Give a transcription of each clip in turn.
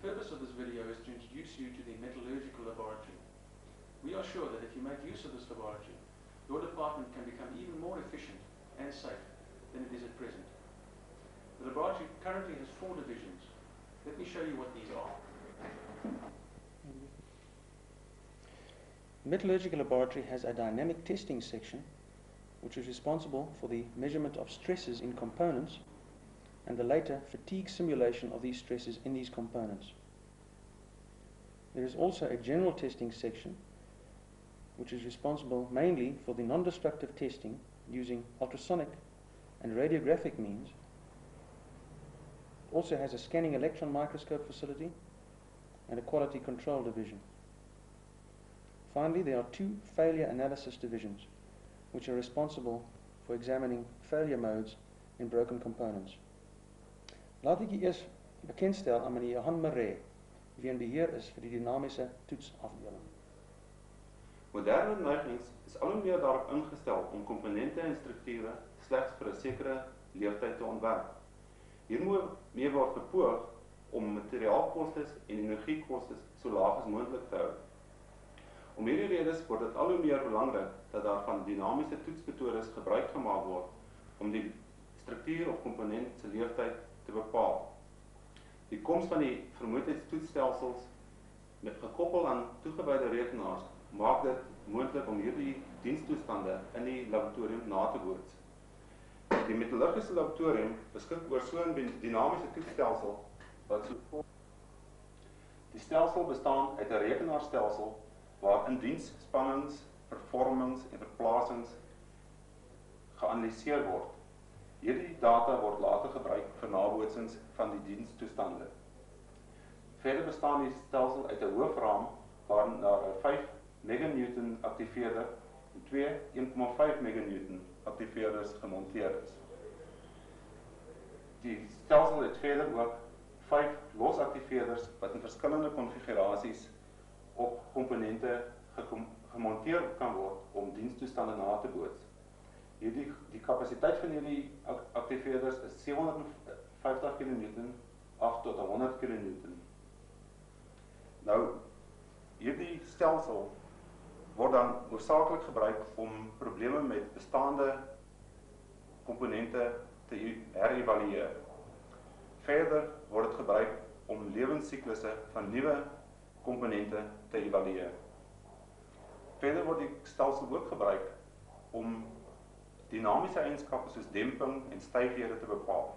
The purpose of this video is to introduce you to the metallurgical laboratory. We are sure that if you make use of this laboratory, your department can become even more efficient and safe than it is at present. The laboratory currently has four divisions. Let me show you what these are. The metallurgical laboratory has a dynamic testing section which is responsible for the measurement of stresses in components and the later fatigue simulation of these stresses in these components. There is also a general testing section which is responsible mainly for the non-destructive testing using ultrasonic and radiographic means. Also has a scanning electron microscope facility and a quality control division. Finally, there are two failure analysis divisions which are responsible for examining failure modes in broken components. Laat ek eers bekendstel aan meneer Johan Maree, wie in beheer is vir die dinamiese toetsafdeling. Moderne neigings is al hoe meer daarop ingestel om komponente en strukture slegs vir 'n sekere leeftyd te ontwerp. Hiermee word gepoog om materiaalkostes en energiekostes so laag as moontlik te hou. Om hierdie redes word dit al hoe meer belangrik dat daar van dinamiese toetsmetodes gebruik gemaak word om die struktuur of komponent se leeftyd te bepaal. Die koms van die vermoeidheidstoetsstelsels met gekoppel aan toegewyde rekenaars maak dit moontlik om hierdie dienstoestande in die laboratorium na te boots. Die metallurgiese laboratorium beskik oor so 'n dinamiese toetsstelsel wat so Die stelsel bestaan uit 'n rekenaarstelsel waarin dienspannings, performance en verplasings geanaliseer word. Hierdie data word later gebruik vir nabootsings van die dienstoestande. Verder bestaan die stelsel uit 'n hoofraam waarin daar 'n 5 meganewton aktiveerder en twee 1,5 meganewton aktiveerders gemonteer is. Die stelsel het verder ook 5 losaktiveerders wat in verskillende konfigurasies op komponente gemonteer kan word om dienstoestande na te boots. Hierdie die kapasiteit van hierdie aktiveerders is 750 kN af tot 100 kN. Nou hierdie stelsel word dan hoofsaaklik gebruik om probleme met bestaande komponente te herëvalueer. Verder word dit gebruik om lewensiklusse van nuwe komponente te evalueer. Verder word die stelsel ook gebruik om dinamiese eienskappe soos demping en styfhede te bepaal.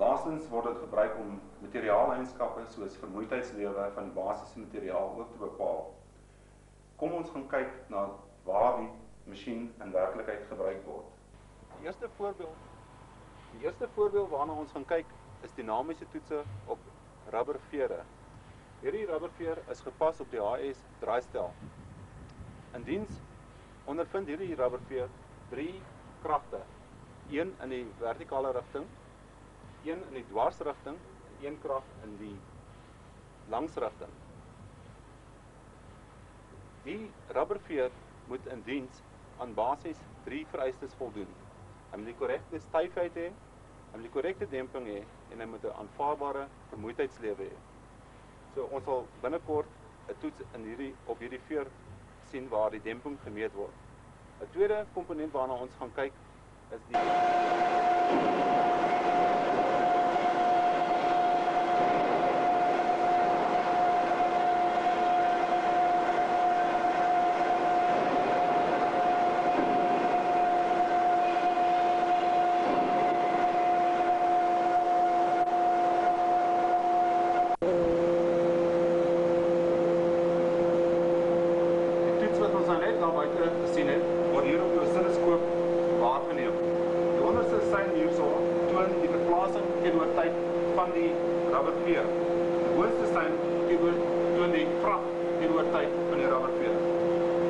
Laastens word dit gebruik om materiaaleienskappe soos vermoeidheidslewe van basiese materiaal ook te bepaal. Kom ons gaan kyk na waar die masjien in werklikheid gebruik word. Die eerste voorbeeld Die eerste voorbeeld waarna ons gaan kyk is dinamiese toetse op rubbervere. Hierdie rubberveer is gepas op die HS draaistel. Indiens ondervind hierdie rubberveer drie kragte. Een in die vertikale rigting, een in die dwarsrigting en een krag in die langsrigting. Die rubberveer moet in diens aan basies drie vereistes voldoen. Hy moet die korrekte styfheid hê, hy moet die korrekte demping hê en hy moet 'n aanvaarbare vermoeidheidslewe hê. So ons sal binnekort 'n toets in hierdie op hierdie veer sien waar die demping gemeet word. 'n Tweede komponent waarna ons gaan kyk is die weer. Hoogste sein teenoor toon die krag teenoor tyd van die rubberveer.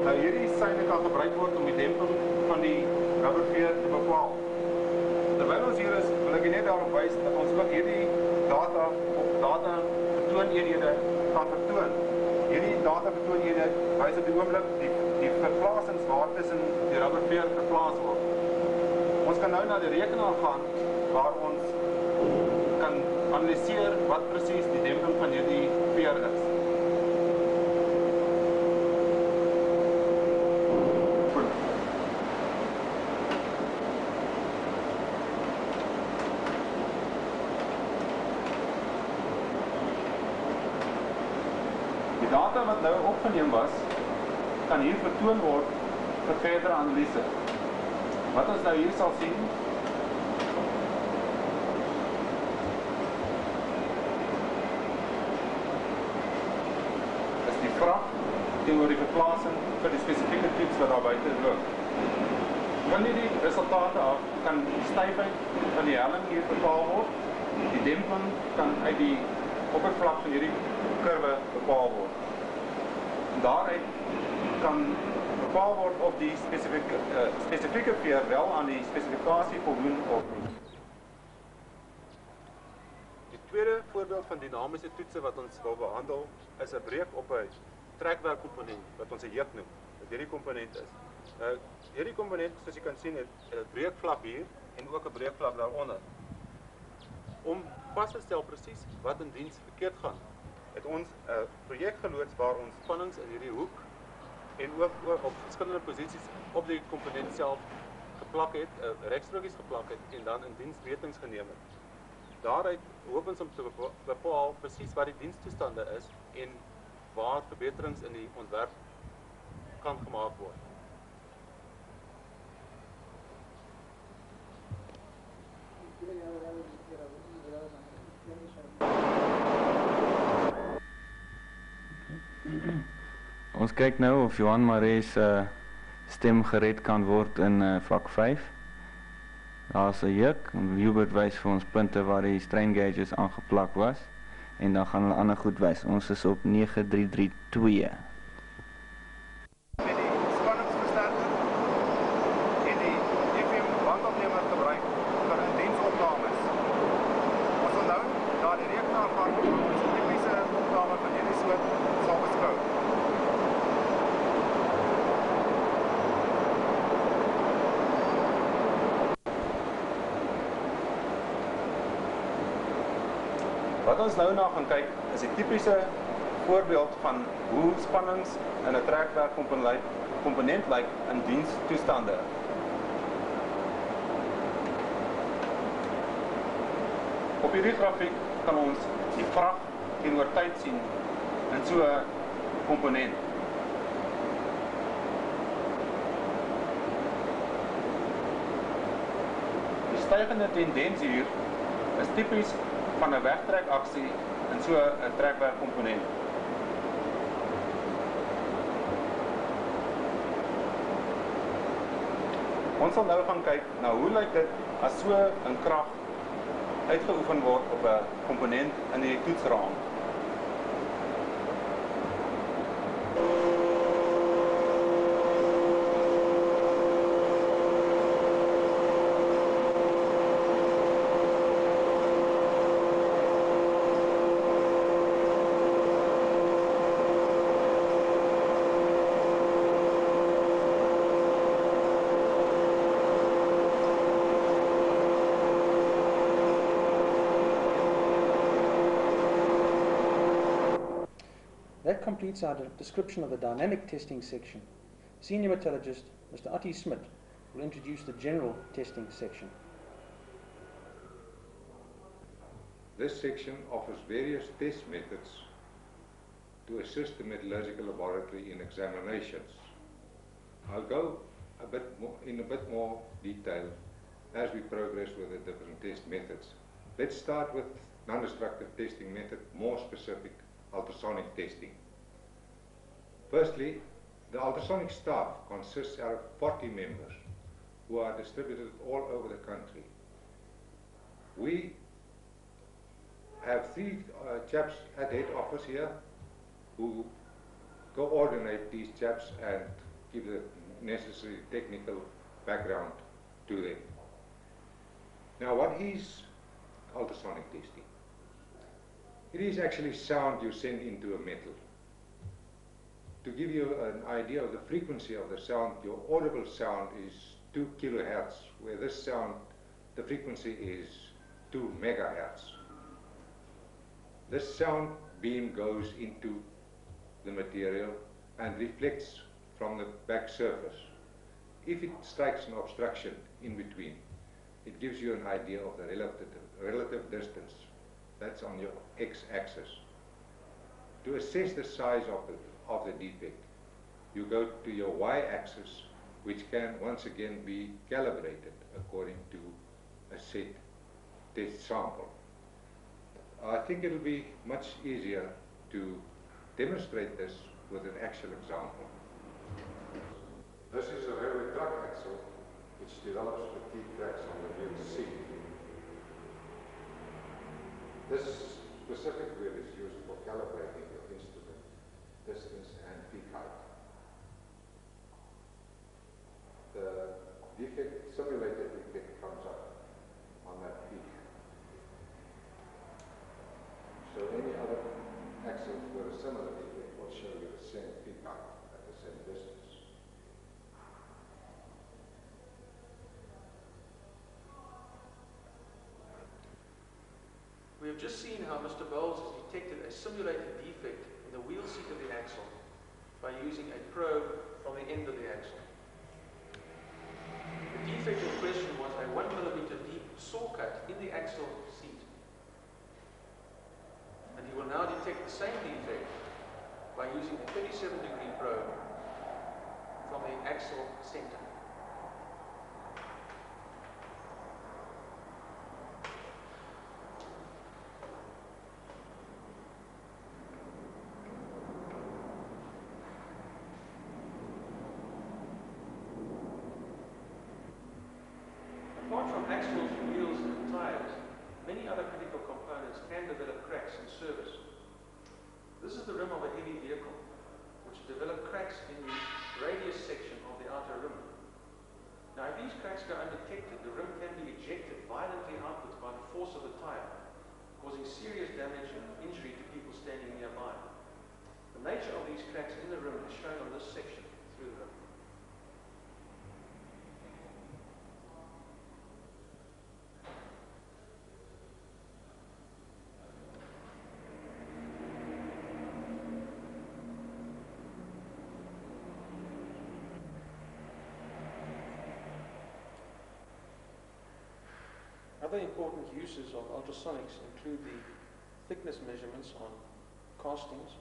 Nou hierdie seine kan gebruik word om die demping van die rubberveer te bepaal. Terwyl ons hier is, wil ek net daarop wys dat ons ook hierdie data op data vertooneenhede kan vertoon. Hierdie data vertooneenhede wys op die oomblik die die verplasings waar tussen die rubberveer geplaas word. Ons kan nou na die rekenaar gaan waar ons analiseer wat presies die demping van hierdie veer is. Die data wat nou opgeneem was, kan hier vertoon word vir verdere analise. Wat ons nou hier sal sien, is die vraag teenoor die verplasing vir die spesifieke toets wat daar buite loop. Van hierdie resultate af kan die styfheid van die helling hier bepaal word. Die demping kan uit die oppervlak van hierdie kurwe bepaal word. Daaruit kan bepaal word of die spesifieke uh, spesifieke veer wel aan die spesifikasie voldoen of nie. Die tweede voorbeeld van dinamiese toetse wat ons wil behandel is 'n breek op 'n trekwerkkomponent wat ons 'n heuk noem. Wat hierdie komponent is. Nou hierdie komponent soos jy kan sien het 'n breekvlak hier en ook 'n breekvlak daaronder. Om vas te stel presies wat in diens verkeerd gaan, het ons 'n projek geloods waar ons spannings in hierdie hoek en ook, ook op verskillende posisies op die komponent self geplak het, uh, regstrokies geplak het en dan in diens metings geneem het. Daaruit hoop ons om te bepaal presies wat die dienstoestande is en waar verbeterings in die ontwerp kan gemaak word. Ons kyk nou of Johan Maree se uh, stem gered kan word in uh, vak 5. Daar's 'n juk en Hubert wys vir ons punte waar die strain gauges aangeplak was en dan gaan hulle ander goed wys. Ons is op 9332. met die spanningsversterker en die FM bandopnemer gebruik vir diensopnames. Ons onthou dat die rekenaar van ons tipiese opname van hierdie soort sal beskou. Wat ons nou na gaan kyk is 'n tipiese voorbeeld van hoe spannings in 'n trekwerk komponent komponent lyk in dienstoestande. Op hierdie grafiek kan ons die vrag teenoor tyd sien in so 'n komponent. Die stygende tendens hier is tipies van 'n wegtrekaksie in so 'n trekwerk komponent. Ons sal nou gaan kyk na hoe lyk dit as so 'n krag uitgeoefen word op 'n komponent in die toetsraam. Completes our description of the dynamic testing section. Senior metallurgist Mr. Ati Smit will introduce the general testing section. This section offers various test methods to assist the metallurgical laboratory in examinations. I'll go a bit more, in a bit more detail as we progress with the different test methods. Let's start with non-destructive testing method, more specific, ultrasonic testing. Firstly, the ultrasonic staff consists out of 40 members who are distributed all over the country. We have three uh, chaps at head office here who coordinate these chaps and give the necessary technical background to them. Now, what is ultrasonic testing? It is actually sound you send into a metal. To give you an idea of the frequency of the sound, your audible sound is 2 kilohertz, where this sound, the frequency is 2 megahertz. This sound beam goes into the material and reflects from the back surface. If it strikes an obstruction in between, it gives you an idea of the relative, relative distance. That's on your x-axis. To assess the size of the, of the defect, you go to your y-axis, which can once again be calibrated according to a set test sample. I think it'll be much easier to demonstrate this with an actual example. This is a railway truck axle which develops fatigue cracks on the wheel seat. This specific wheel is used for calibrating your instrument distance and peak height. The defect, simulated defect comes up on that peak. So any other axles with a similar defect will show you the same peak height at the same distance. We have just seen how Mr. Bowles has detected a simulated defect in the wheel seat of the axle by using a probe from the end of the axle. The defect in question was a 1 millimeter deep saw cut in the axle seat. And he will now detect the same defect by using a 37 degree probe from the axle center. Apart from axles, wheels, and tires, many other critical components can develop cracks in service. This is the rim of a heavy vehicle, which develop cracks in the radius section of the outer rim. Now, if these cracks go undetected, the rim can be ejected violently outwards by the force of the tire, causing serious damage and injury to people standing nearby. The nature of these cracks in the rim is shown on this section through the rim. Other important uses of ultrasonics include the thickness measurements on castings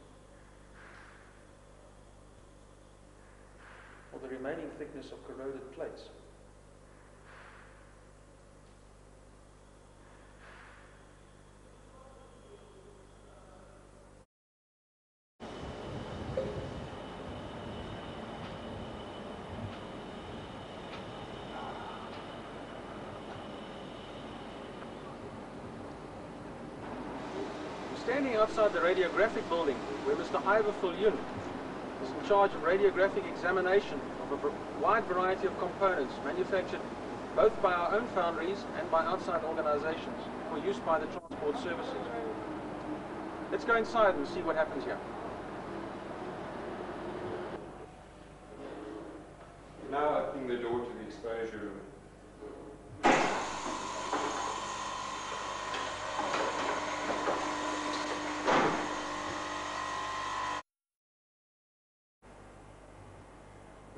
or the remaining thickness of corroded plates. Standing outside the radiographic building where Mr. Ivor Fulyun is in charge of radiographic examination of a wide variety of components manufactured both by our own foundries and by outside organizations for use by the transport services. Let's go inside and see what happens here. Now opening the door to the exposure room.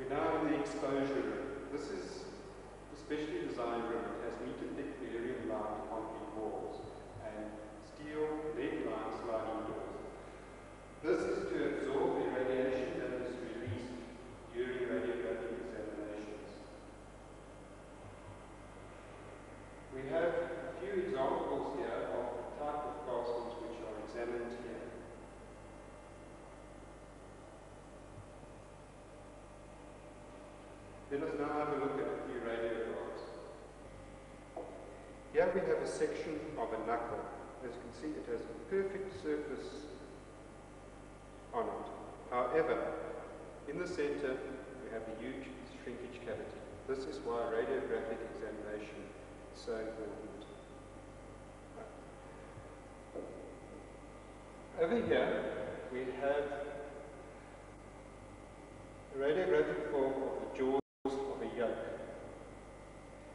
We're now in the exposure room. This is a specially designed room. It has meter thick barium lined concrete walls and steel lead lined sliding doors. This is to absorb the radiation that is released during radiographic examinations. We have a few examples here of the type of castings which are examined here. Now have a look at a few radiographs. Here we have a section of a knuckle. As you can see, it has a perfect surface on it. However, in the center, we have a huge shrinkage cavity. This is why radiographic examination is so important. Over here, we have a radiographic form of the jaws of a yoke.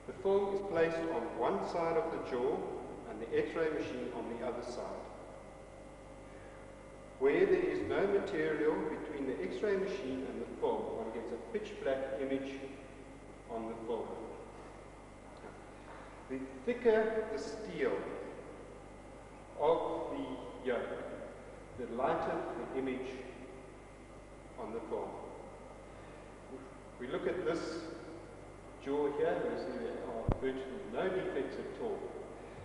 The film is placed on one side of the jaw and the X-ray machine on the other side. where there is no material between the X-ray machine and the film. One gets a pitch black image on the film. The thicker the steel of the yoke, the lighter the image on the film. We look at this here, we see there are virtually no defects at all.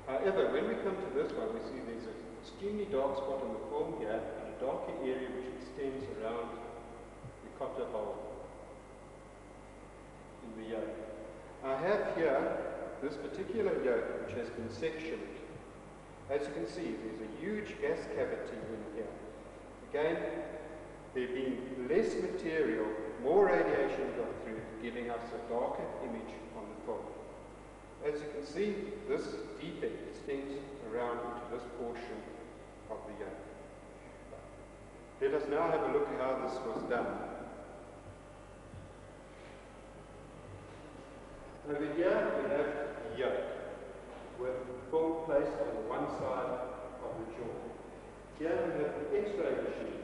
However, when we come to this one, we see there's an extremely dark spot on the film here and a darker area which extends around the cotter hole in the yoke. I have here this particular yoke which has been sectioned. As you can see, there's a huge gas cavity in here. Again, there being less material, more radiation got through, giving us a darker image on the film. As you can see, this defect extends around into this portion of the yoke. Let us now have a look at how this was done. Over here we have yoke with film placed on one side of the jaw. Here we have the X-ray machine.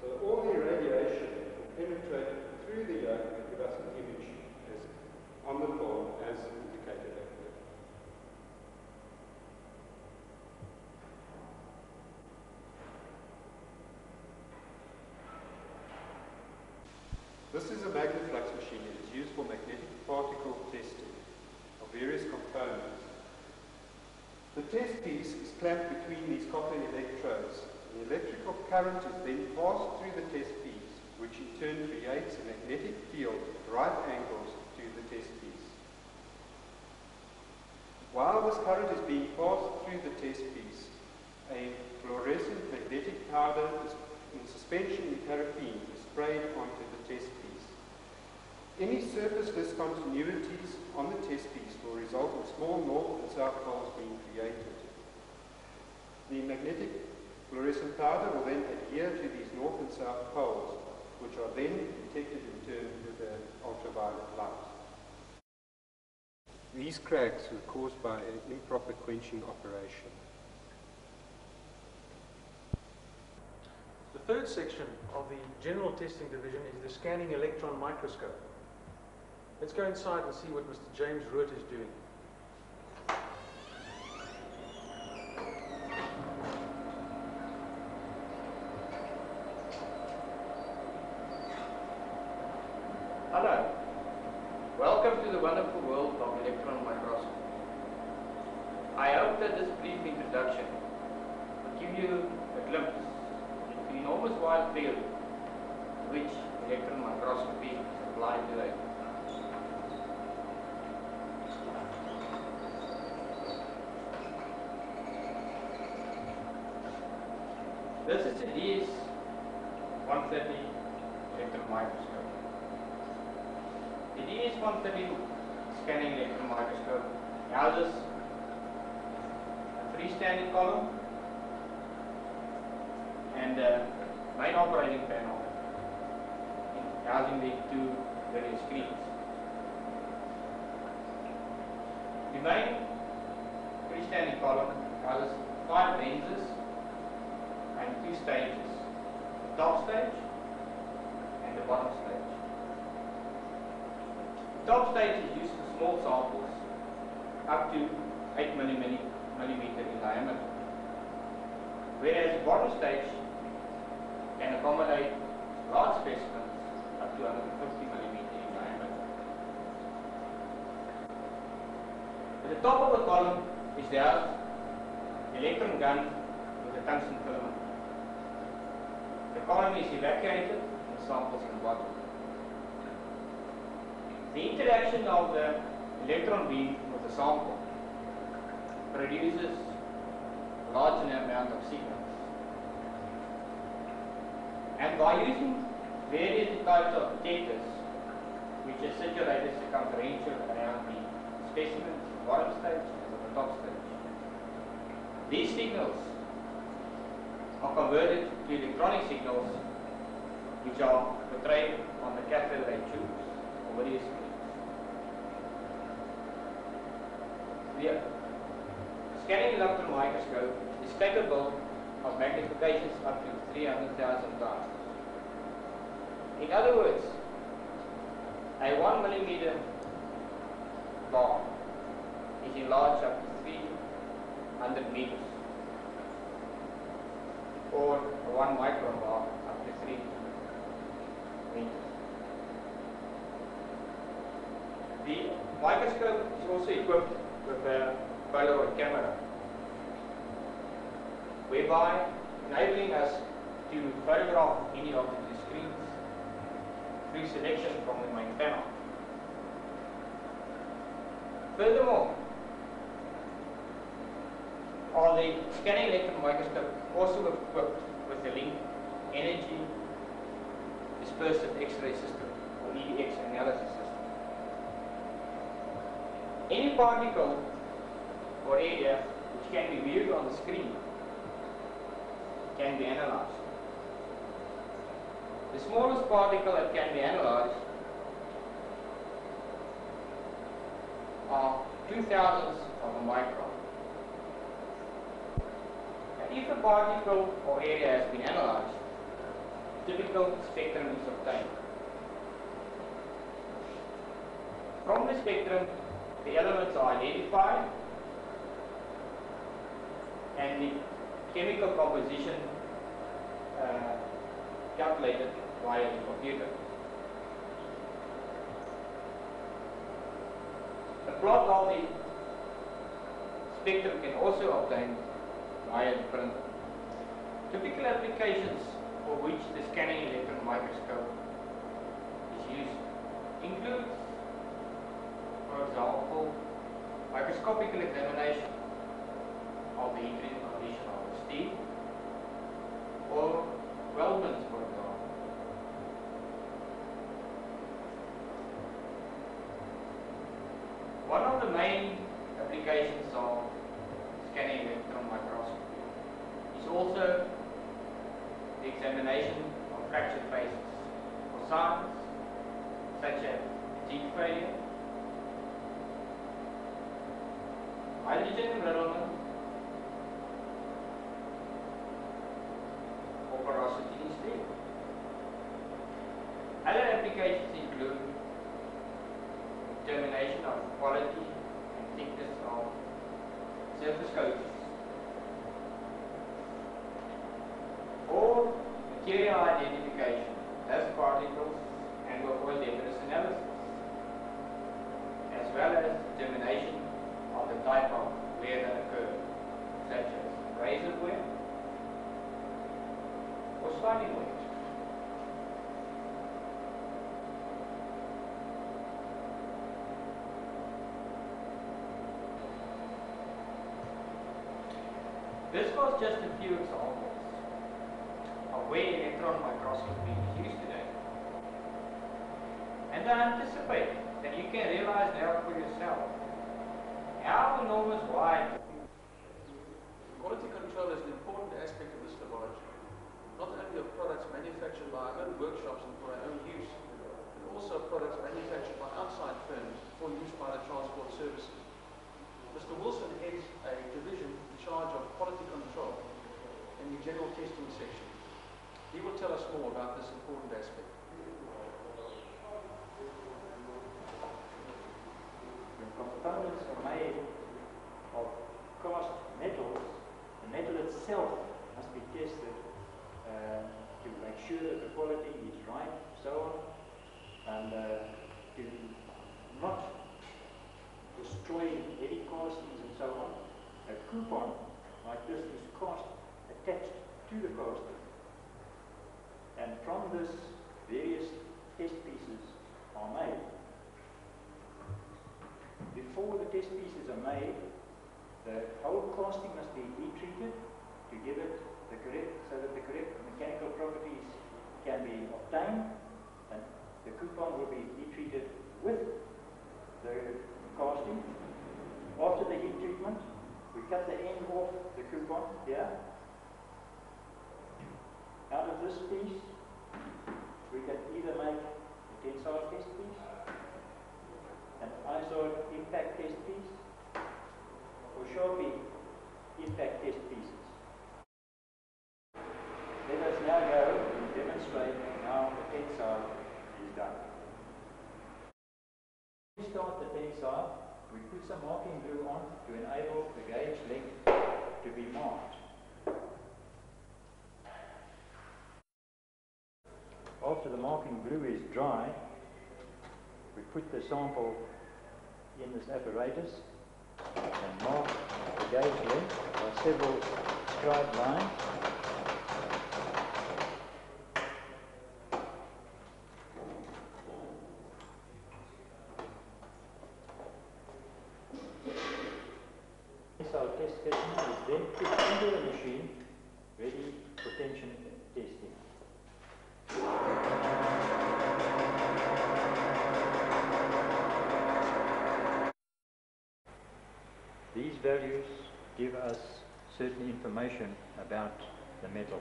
So all the radiation penetrate through the yoke and give us an image as on the form as indicated over there. This is a magnaflux machine. It is used for magnetic particle testing of various components. The test piece is clamped between these copper electrodes. The electrical current is then passed through the test which in turn creates a magnetic field at right angles to the test piece. While this current is being passed through the test piece, a fluorescent magnetic powder in suspension in paraffin is sprayed onto the test piece. Any surface discontinuities on the test piece will result in small north and south poles being created. The magnetic fluorescent powder will then adhere to these north and south poles, which are then detected in turn with the ultraviolet light. These cracks were caused by an improper quenching operation. The third section of the general testing division is the scanning electron microscope. Let's go inside and see what Mr. James Root is doing. Hello. Welcome to the wonderful world of electron microscopy. I hope that this brief introduction will give you a glimpse into the enormous wide field to which electron microscopy is applied today. This is a DS 130 electron microscope. The DS-130 scanning electron microscope houses a freestanding column and a main operating panel housing the two various screens. Main freestanding column has five lenses and two stages, the top stage and the bottom stage. The top stage is used for small samples up to 8 millimeter, millimeter in diameter, whereas the bottom stage can accommodate large specimens up to 150 millimeter in diameter. At the top of the column is the electron gun with a tungsten filament. The column is evacuated and samples in bottom. The interaction of the electron beam with the sample produces a large amount of signals. And by using various types of detectors, which are situated circumferential around the specimen, bottom stage and the top stage, these signals are converted to electronic signals which are portrayed on the cathode ray tubes or various screens. The scanning electron microscope is capable of magnifications up to 300,000 times. In other words, a 1 millimeter bar is enlarged up to 300 meters or 1 micron bar up to 3 meters. The microscope is also equipped with a Polaroid camera whereby enabling us to photograph any of the screens through selection from the main panel. Furthermore, are the scanning electron microscope also equipped with the link energy dispersive X-ray system or EDX analysis system. Any particle or area which can be viewed on the screen can be analyzed. The smallest particle that can be analyzed are two thousandths of a micron. If a particle or area has been analyzed, typical spectrum is obtained. From the spectrum, the elements are identified and the chemical composition uh, calculated via the computer. A plot of the spectrum can also obtain Typical applications for which the scanning electron microscope is used include, for example, microscopical examination of the heat condition of the steel or weldments, for example. One of the main applications of scanning electron microscopy is also the examination of fractured faces for signs such as teeth failure, hydrogen embrittlement, or porosity in steel. Other applications include determination of quality and thickness of surface coatings. Or material identification as particles and or oil debris analysis, as well as determination of the type of wear that occurred, such as razor wear or sliding wear. This was just a few examples of where electron microscopy is used today. And I anticipate that you can realize now for yourself how wide Quality control is an important aspect of this laboratory, not only of products manufactured by our own workshops and for our own use, but also products manufactured by outside firms for use by the transport services. Mr. Wilson heads a division in charge of quality control in the general testing section. He will tell us more about this important aspect. The components are made of cast metals. The metal itself must be tested uh, to make sure that the quality is right, so on, and uh, not destroy any castings and so on. A coupon like this is cast attached to the casting. And from this, various test pieces are made. Before the test pieces are made, the whole casting must be heat treated to give it the correct, so that the correct mechanical properties can be obtained, the coupon will be heat treated with the casting. After the heat treatment, we cut the end off the coupon here. Out of this piece, we can either make a tensile test piece, an Izod impact test piece, or Charpy impact test pieces. Let us now demonstrate how the tensile is done. We start the tensile, we put some marking glue on to enable the gauge length to be marked. After the marking glue is dry, we put the sample in this apparatus and mark the gauge length by several scribed lines. Missile test specimen is then put into the machine, ready for tension testing. These values give us certain information about the metal.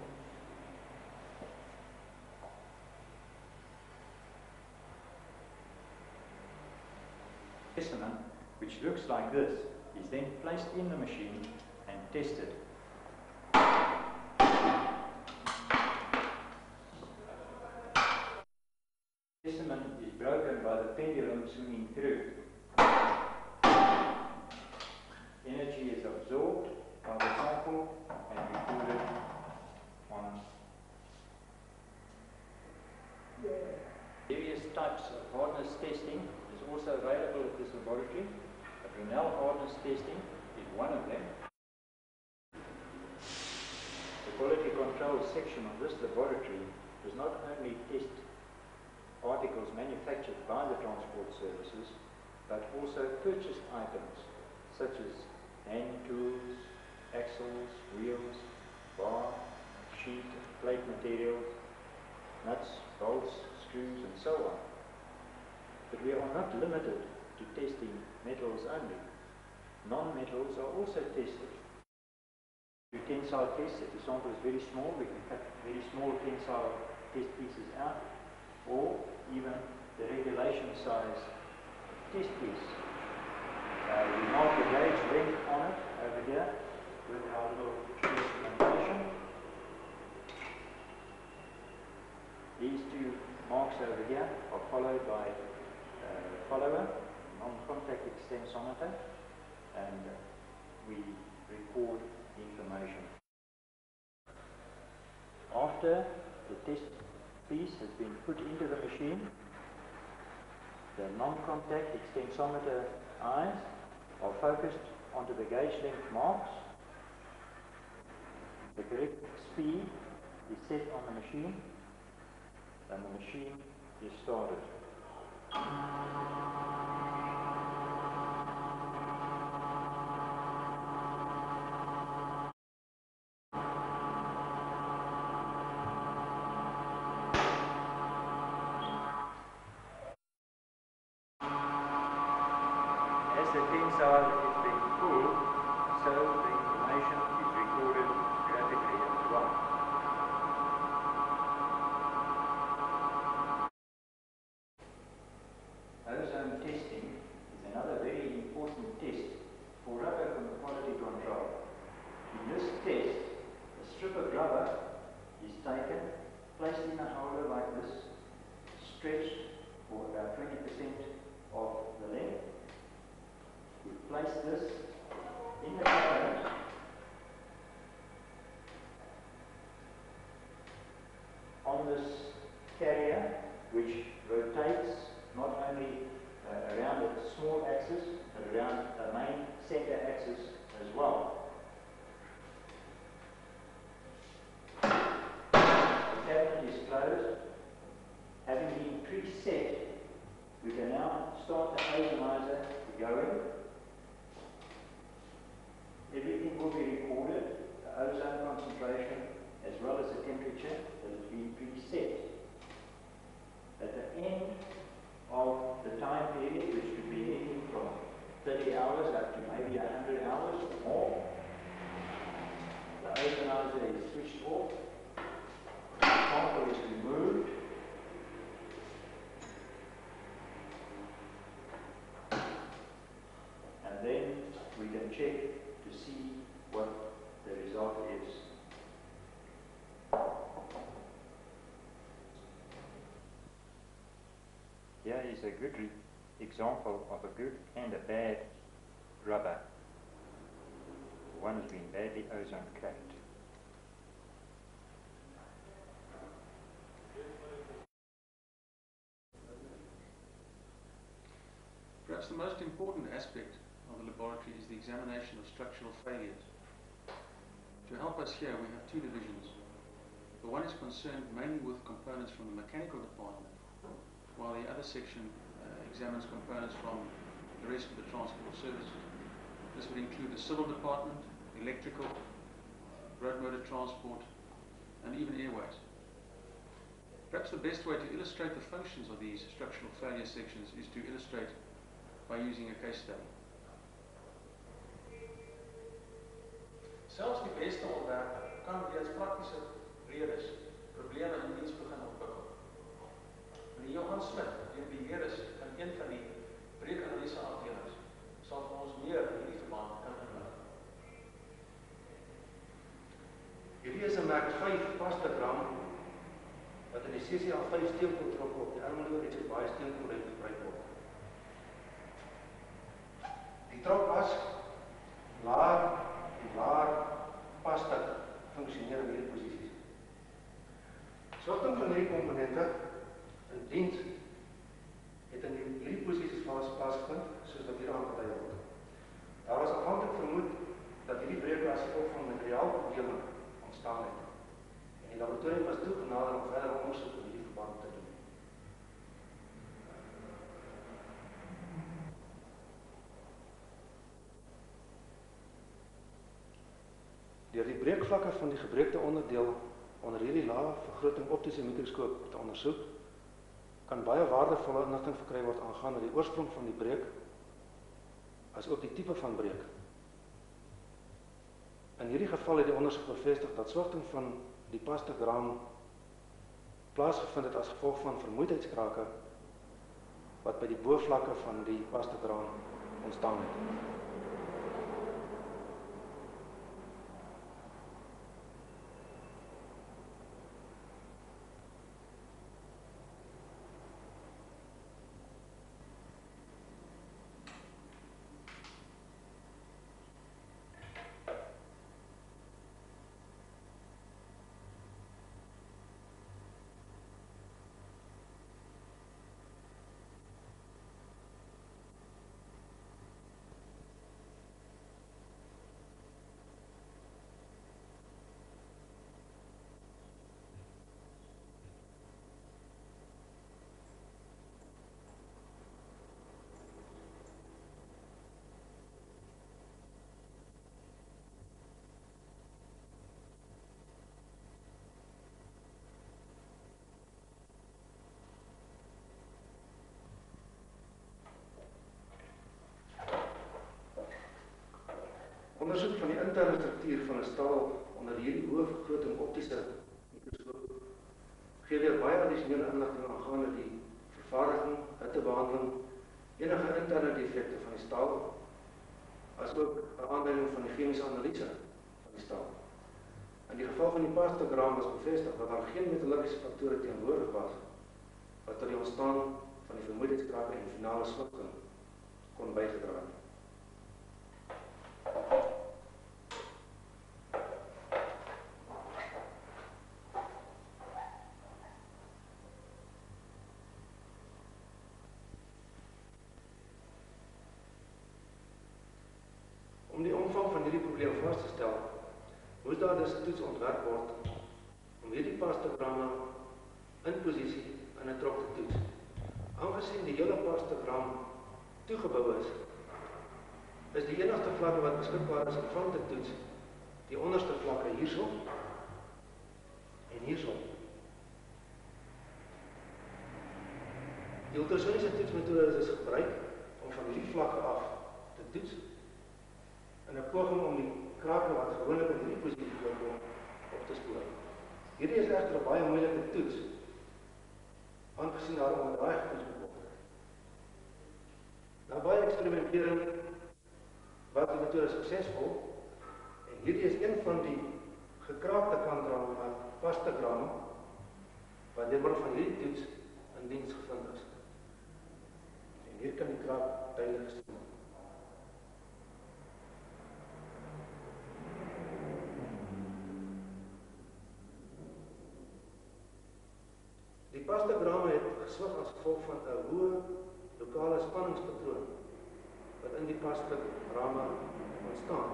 Specimen, which looks like this, is then placed in the machine and tested. The Specimen is broken by the pendulum swinging through. Energy is absorbed by the sample and recorded on various types of hardness testing also available at this laboratory. But Brinell hardness testing is one of them. The quality control section of this laboratory does not only test articles manufactured by the transport services, but also purchased items such as hand tools, axles, wheels, bar, sheet, plate materials, nuts, bolts, screws, and so on. But we are not limited to testing metals only. Non-metals are also tested. Do tensile tests, if the sample is very small, we can cut very small tensile test pieces out, or even the regulation size test piece. Uh, we mark the gauge length on it over here with our little instrumentation. These two marks over here are followed by follower, non-contact extensometer, and uh, we record the information. After the test piece has been put into the machine, the non-contact extensometer eyes are focused onto the gauge length marks. The correct speed is set on the machine and the machine is started. Thank you. On this carrier which Properly removed. And then we can check to see what the result is. Here is a good example of a good and a bad rubber. One has been badly ozone cracked. Perhaps the most important aspect of the laboratory is the examination of structural failures. To help us here, we have two divisions. The one is concerned mainly with components from the mechanical department, while the other section uh, examines components from the rest of the transport services. This would include the civil department, electrical, road motor transport, and even airways. Perhaps the best way to illustrate the functions of these structural failure sections is to illustrate by using a case study. Selfs die beste ontwerper kan weens praktiese redes probleme in diens begin ontwikkel. Meneer Johan Smit, die beheer is van een van die breekanalise afdelings, sal vir ons meer in hierdie verband kan inlig. Hierdie is 'n merk 5 pastogram wat in die CCA 5 steenkooltrok op die Ermelo Richard Bay steenkoolrent gebruik word. Die trok as laer en laer pastak funksioneer in hierdie posisies. Sorting van hierdie komponente in diens het in die drie posisies vas plaasgevind soos wat hier aangedui word. Daar was aanvanklik vermoed dat hierdie breuk as gevolg van materiaalprobleme ontstaan het. En die laboratorium was toegenader om verder ondersoek in hierdie verband te doen. Deur die breekvlakke van die gebreekte onderdeel onder hierdie lae vergroting optiese mikroskoop te ondersoek, kan baie waardevolle inligting verkry word aangaande die oorsprong van die breek as ook die tipe van breek. In hierdie geval het die ondersoek bevestig dat swakting van die pastogram plaasgevind het as gevolg van vermoeidheidskrake wat by die bovlakke van die pastogram ontstaan het. Ondersoek van die interne struktuur van 'n staal onder hierdie hoë vergroting optiese mikroskoop gee weer baie addisionele inligting aangaande die vervaardiging, hittebehandeling, enige interne defekte van die staal, asook 'n aanduiding van die chemiese analise van die staal. In die geval van die pastogram was bevestig dat daar geen metallurgiese faktore teenwoordig was wat tot die ontstaan van die vermoeidheidskrake en finale slukking kon bygedra het. Omvang van hierdie probleem vas te stel, moes daar dus 'n toets ontwerp word om hierdie pastogramme in posisie in 'n trok te toets. Aangesien die hele pastogram toegebou is, is die enigste vlakke wat beskikbaar is om van te toets die onderste vlakke hierso en hierso. Die ultrasoniese toetsmetode is gebruik om van hierdie vlakke af te toets in 'n poging om die krake wat gewoonlik in hierdie posisie voorkom op te spoor. Hierdie is egter 'n baie moeilike toets aangesien daar om daai getoets moet word. Na baie eksperimentering was die metode suksesvol en hierdie is een van die gekraakte kantrame van pastogram wat deur middel van hierdie toets in diens gevind is. Hier kan die krag tydelik gestuur word. Die pastogramme het geswig as gevolg van 'n hoë lokale spanningspatroon wat in die pastogramme ontstaan.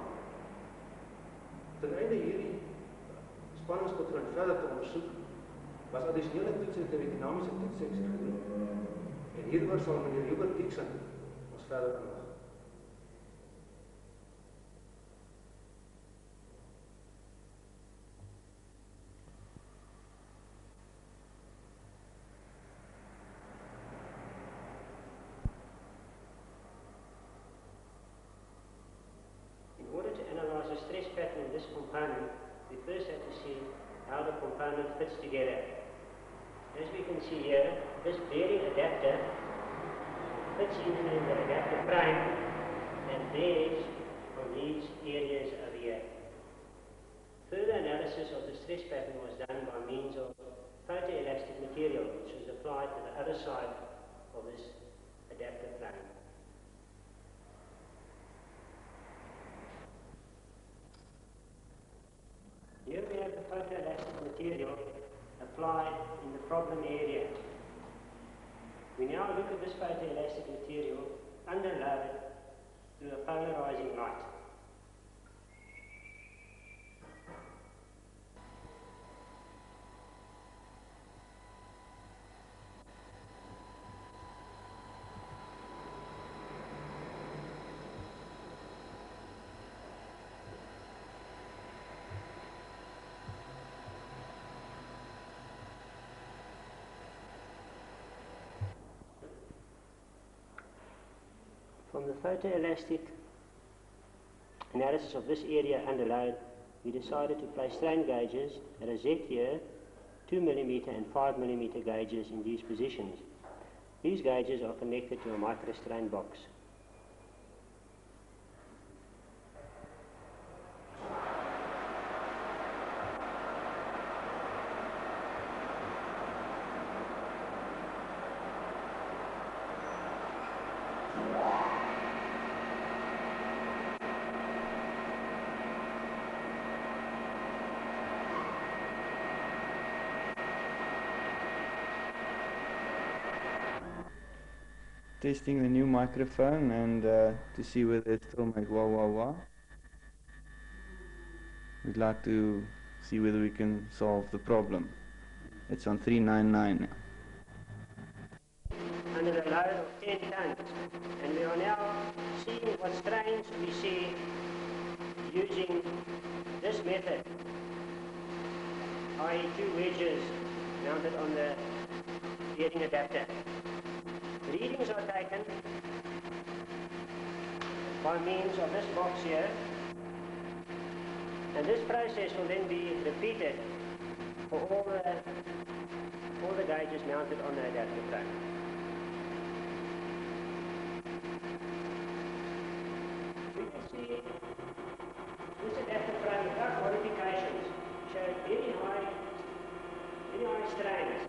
Ten einde hierdie spanningspatroon verder te ondersoek, was addisionele toetsing ter dinamiese toetsseksie gedoen. En hieroor sal meneer Hubert Dixon ons verder fits together. As we can see here, this bearing adapter fits into the adapter frame and bears on these areas over here. Further analysis of the stress pattern was done by means of photoelastic material which was applied to the other side of this adapter frame. Here we have the photoelastic material applied in the problem area. We now look at this photoelastic material under load through a polarizing light. From the photoelastic analysis of this area under load, we decided to place strain gauges at a Z here, 2 mm and 5 mm gauges in these positions. These gauges are connected to a microstrain box. Testing the new microphone and uh, to see whether it still make wah wah wah. We'd like to see whether we can solve the problem. It's on 399 now. under a load of 10 tons. And we are now seeing what strains we see using this method, i.e. two gauges mounted on the bearing adapter. Readings are taken by means of this box here, and this process will then be repeated for all the, all the gauges mounted on the adapter frame. We can see this adapter frame without modifications showed very high, very high strains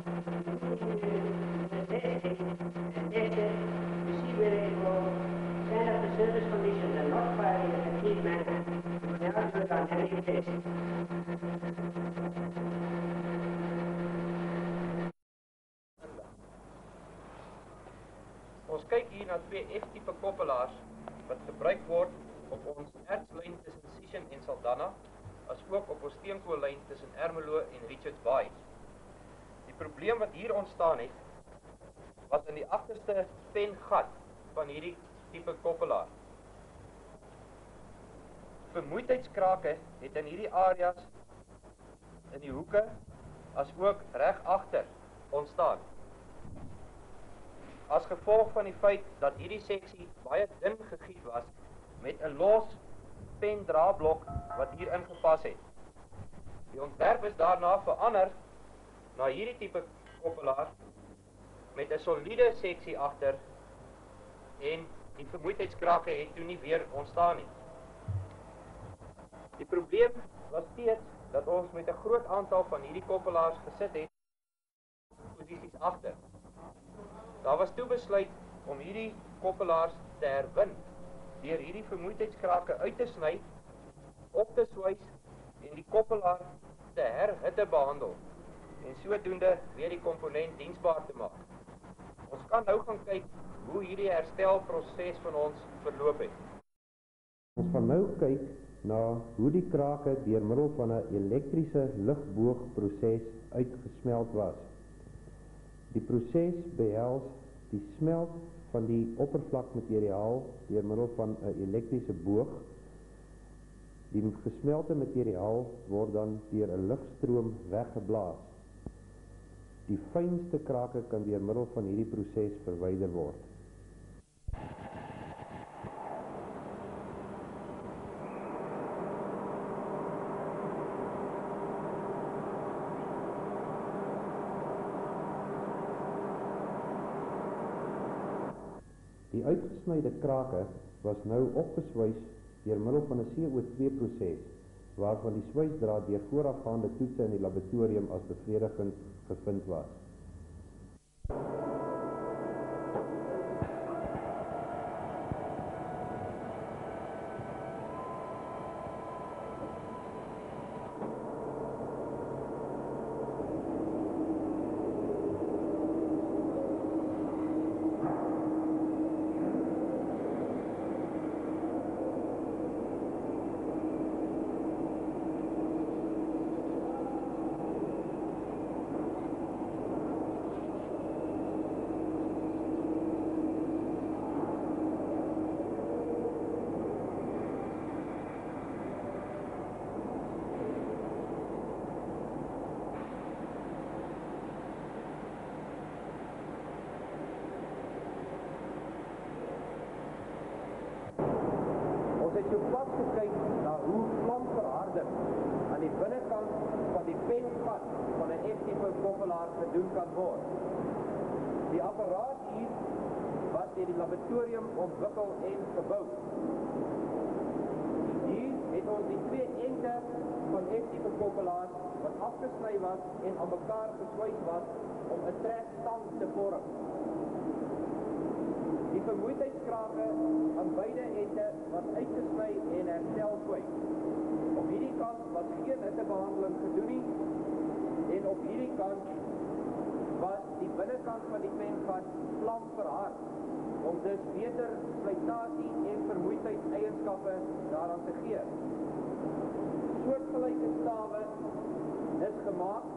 Ons kyk hier na twee F-tipe koppelaars wat gebruik word op ons ertslyn tussen Sishen en Saldanha, as ook op ons steenkoollyn tussen Ermelo en Richards Bay. Die probleem wat hier ontstaan het, was in die agterste pengat van hierdie tipe koppelaar. Vermoeidheidskrake het in hierdie areas in die hoeke as ook reg agter ontstaan. As gevolg van die feit dat hierdie seksie baie dun gegiet was met 'n los pendraadblok wat hier ingepas het. Die ontwerp is daarna verander na hierdie tipe koppelaar met 'n soliede seksie agter en die vermoeidheidskrake het toe nie weer ontstaan nie. Die probleem was steeds dat ons met 'n groot aantal van hierdie koppelaars gesit het posisies agter. Daar was toe besluit om hierdie koppelaars te herwin deur hierdie vermoeidheidskrake uit te sny, op te swys en die koppelaar te herhitte behandel en sodoende weer die komponent diensbaar te maak. Ons kan nou gaan kyk hoe hierdie herstelproses van ons verloop het. Ons gaan nou kyk na hoe die krake deur middel van 'n elektriese ligboogproses uitgesmelt was. Die proses behels die smelt van die oppervlakmateriaal deur middel van 'n elektriese boog. Die gesmelte materiaal word dan deur 'n ligstroom weggeblaas. Die fynste krake kan deur middel van hierdie proses verwyder word. Die uitgesnyde krake was nou opgeswys deur middel van 'n CO2 proses waarvan die swysdraad deur voorafgaande toetse in die laboratorium as bevredigend gevind was. Ons sopas gekyk na hoe vlamverharding aan die binnekant van die penvat van 'n F-tipe koppelaar gedoen kan word. Die apparaat hier was deur die laboratorium ontwikkel en gebou. Hier het ons die twee ende van F-tipe koppelaars wat afgesny was en aan mekaar geswys was om 'n trekstang te vorm. Die vermoeidheidskrake aan beide ende was uitgesny en herstel kwyt. Op hierdie kant was geen hittebehandeling gedoen nie en op hierdie kant was die binnekant van die penvat vlam verhard om dus beter slytasie en vermoeidheidseienskappe daaraan te gee. Soortgelyke stawe is gemaak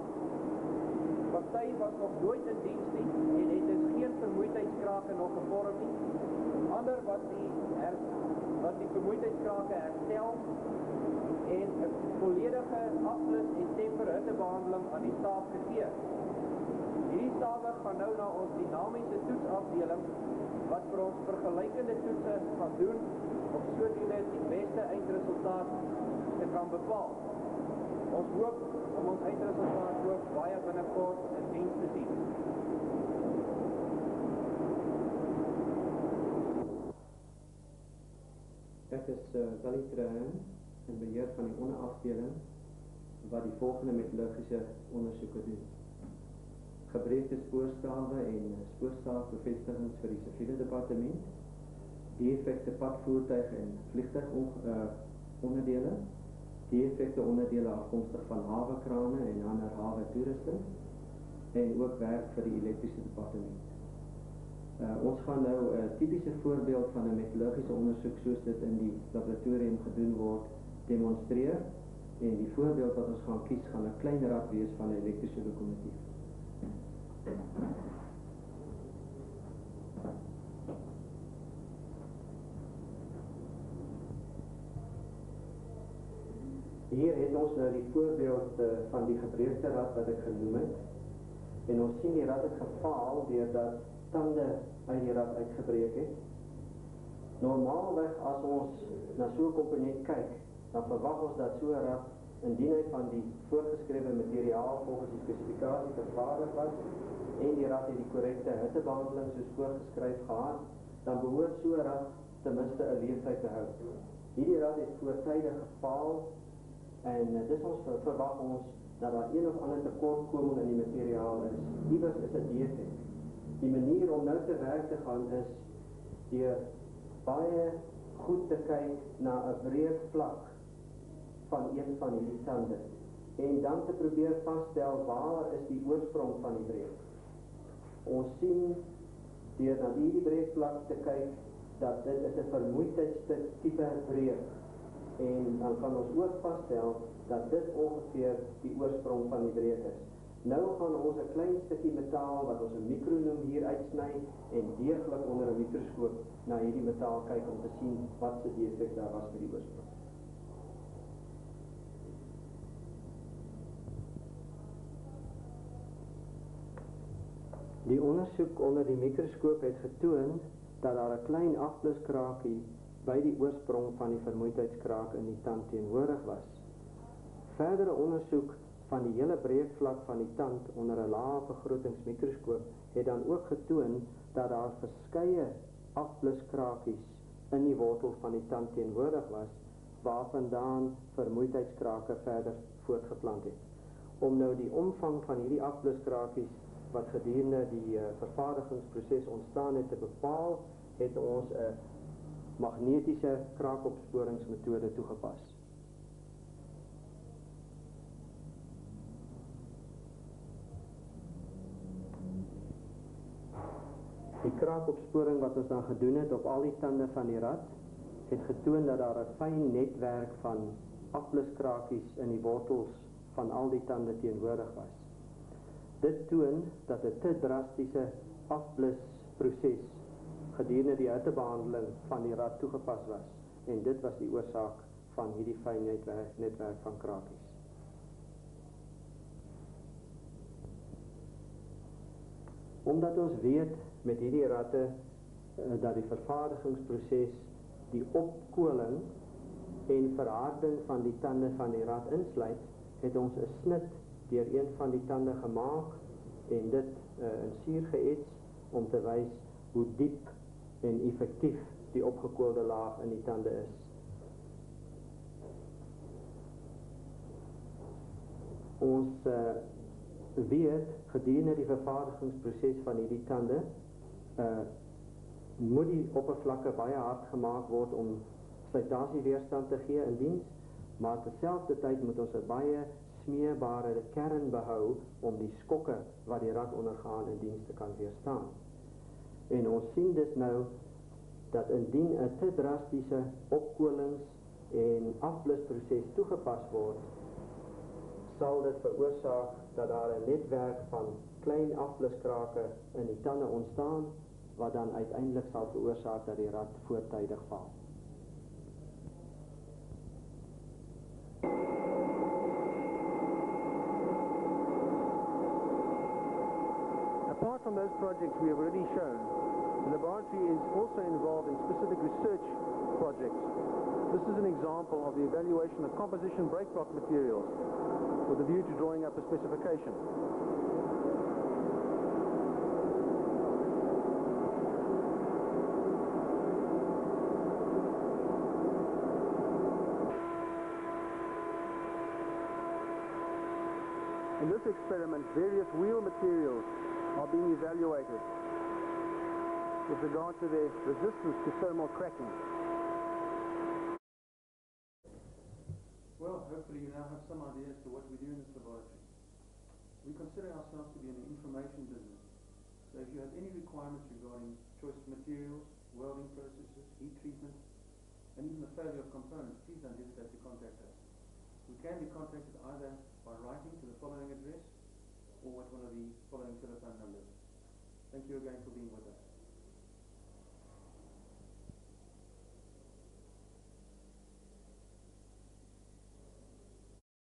Party was nog nooit in diens nie en het dus geen vermoeidheidskrake nog gevorm nie. Ander was die her, was die vermoeidheidskrake herstel en 'n volledige afblus en temperatuurbehandeling aan die staaf gegee. Hierdie stawe gaan nou na ons dinamiese toetsafdeling wat vir ons vergelykende toetse gaan doen om sodoende die beste eindresultaat te kan bepaal. Ons hoop om ons eindresultaat ook baie binnekort in diens te sien. Is uh, Willie Trein in beheer van die onderafdeling wat die volgende metallurgiese ondersoeke doen. Gebreekte spoorstawe en spoorstaafbevestigings vir die siviele departement, defekte padvoertuig en vliegtuig uh, onderdele, defekte onderdele afkomstig van hawekrane en ander hawe toerusting en ook werk vir die elektriese departement. Uh, ons gaan nou 'n uh, tipiese voorbeeld van 'n metallurgiese ondersoek soos dit in die laboratorium gedoen word demonstreer en die voorbeeld wat ons gaan kies gaan 'n klein rad wees van 'n elektriese lokomotief. Hier het ons nou die voorbeeld uh, van die gebreekte rad wat ek genoem het. En ons sien die rad het gefaal deurdat tande uit die rad uitgebreek het. Normaalweg as ons na so 'n komponent kyk, dan verwag ons dat so 'n rad indien hy van die voorgeskrewe materiaal volgens die spesifikasie vervaardig was en die rad het die korrekte hittebehandeling soos voorgeskryf gehad, dan behoort so 'n rad ten minste 'n leeftyd te hou. Hierdie rad het voortydig gefaal en uh, dis ons verwag ons dat daar een of ander tekortkoming in die materiaal is. Iewers is 'n defek. Die manier om nou te werk te gaan is deur baie goed te kyk na 'n breekvlak van een van hierdie tande en dan te probeer vasstel waar is die oorsprong van die breek. Ons sien deur na hierdie breekvlak te kyk dat dit is 'n vermoeidheidsstuk tipe breek en dan kan ons ook vasstel dat dit ongeveer die oorsprong van die breek is. Nou gaan ons 'n klein stukkie metaal wat ons 'n mikronoom hier uitsny en deeglik onder 'n mikroskoop na hierdie metaal kyk om te sien wat se defek daar was met die oorsprong. Die ondersoek onder die mikroskoop het getoon dat daar 'n klein afbluskrakie by die oorsprong van die vermoeidheidskraak in die tand teenwoordig was. Verdere ondersoek van die hele breedvlak van die tand onder 'n lae vergrotingsmikroskoop het dan ook getoon dat daar verskeie afbluskrakies in die wortel van die tand teenwoordig was waarvandaan vermoeidheidskrake verder voortgeplant het. Om nou die omvang van hierdie afbluskrakies wat gedurende die uh, vervaardigingsproses ontstaan het te bepaal, het ons 'n magnetiese kraakopsporingsmetode toegepas. Die kraakopsporing wat ons dan gedoen het op al die tande van die rad, het getoon dat daar 'n fyn netwerk van afbluskrakies in die wortels van al die tande teenwoordig was. Dit toon dat 'n te drastiese afblusproses gedurende die hittebehandeling van die rad toegepas was en dit was die oorsaak van hierdie fyn netwerk netwerk van krakies. Omdat ons weet met hierdie ratte uh, dat die vervaardigingsproses die opkoling en verharding van die tande van die rad insluit, het ons 'n snit deur een van die tande gemaak en dit uh, in suur geets om te wys hoe diep en effektief die opgekoelde laag in die tande is. Ons uh, weet gedurende die vervaardigingsproses van hierdie tande uh moet die oppervlakke baie hard gemaak word om slytasie weerstand te gee in diens, maar terselfdertyd moet ons 'n baie smeerbare kern behou om die skokke wat die rad ondergaan in diens te kan weerstaan. En ons sien dus nou dat indien 'n te drastiese opkolings en afblusproses toegepas word, sal dit veroorsaak dat daar 'n netwerk van klein afbluskrake in die tande ontstaan wat dan uiteindelik sal veroorsaak dat die voortydig val. Apart from those projects we have already shown, the laboratory is also involved in specific research projects. This is an example of the evaluation of composition brake block materials with a view to drawing up a specification. In this experiment, various wheel materials are being evaluated with regard to their resistance to thermal cracking. Well, hopefully you now have some idea as to what we do in this laboratory. We consider ourselves to be in the information business. So if you have any requirements regarding choice of materials, welding processes, heat treatment, and even the failure of components, please don't hesitate to contact us. We can be contacted either by writing to the following address or at one of the following telephone numbers. Thank you again for being with us.